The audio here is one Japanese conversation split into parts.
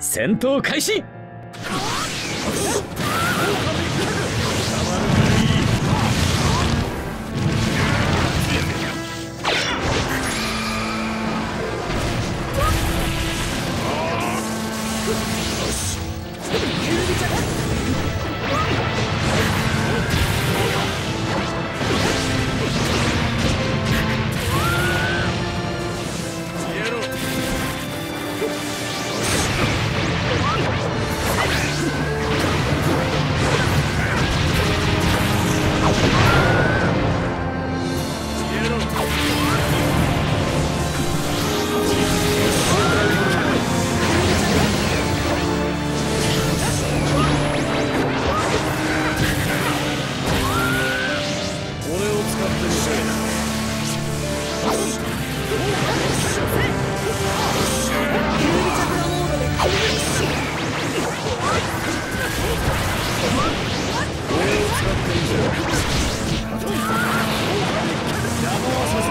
戦闘開始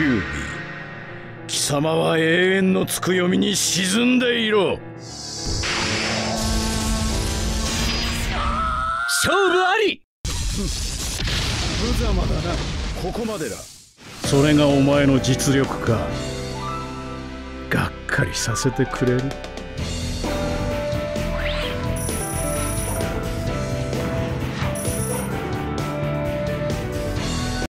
ビー貴様は永遠のつくよみに沈んでいろ。勝負あり。無様だな。ここまでだ。それがお前の実力か。がっかりさせてくれる